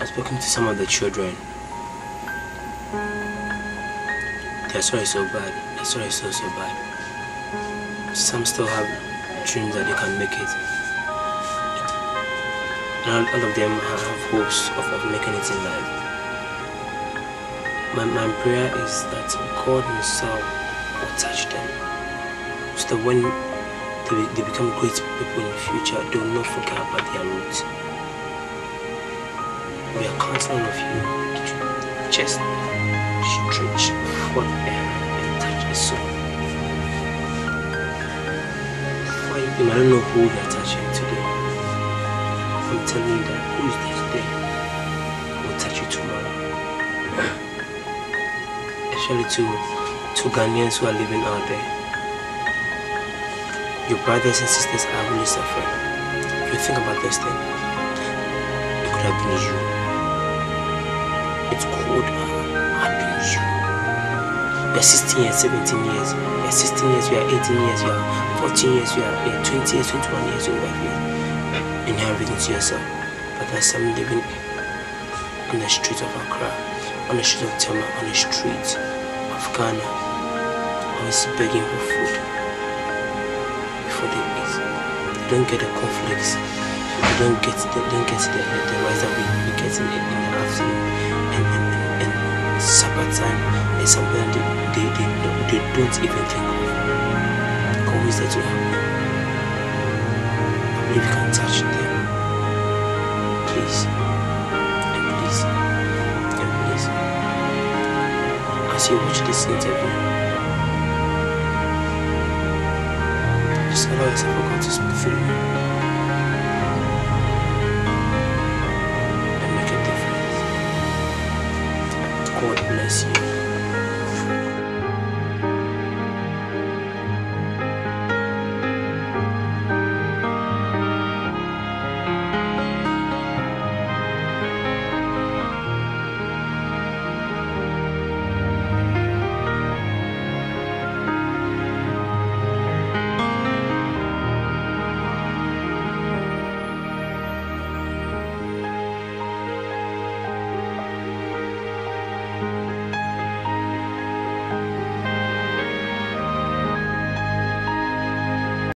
I've spoken to some of the children. Their story is so bad. Their story is so, so bad. Some still have dreams that they can make it. And all of them have hopes of, of making it in life. My, my prayer is that God Himself will touch them. So that when they, they become great people in the future, they will not forget about their roots. We are counting on you to just stretch forth and touch the soul. Might not know who you are touching today. I'm telling you that who is there today will touch you tomorrow. Especially to, to Ghanaians who are living out there. Your brothers and sisters are really suffering. If you think about this thing, it could have been you. It could have been you. You're 16 years, 17 years, you're 16 years, you're 18 years, you're 14 years, you're, you're 20 years, 21 years, you're 25 years. And you have everything to yourself. But there's some living on the streets of Accra, on the streets of Tema, on the streets of Ghana, always begging for food before they eat. They don't get the conflicts. They don't get the, don't get the, the, the rice that we, we in, the afternoon. And, and, and, and supper time is something they, they, they, they don't even think of. God is there to help believe you can touch them. Please. And please. And please. As you watch this interview, just allow yourself for God to speak you. miss you.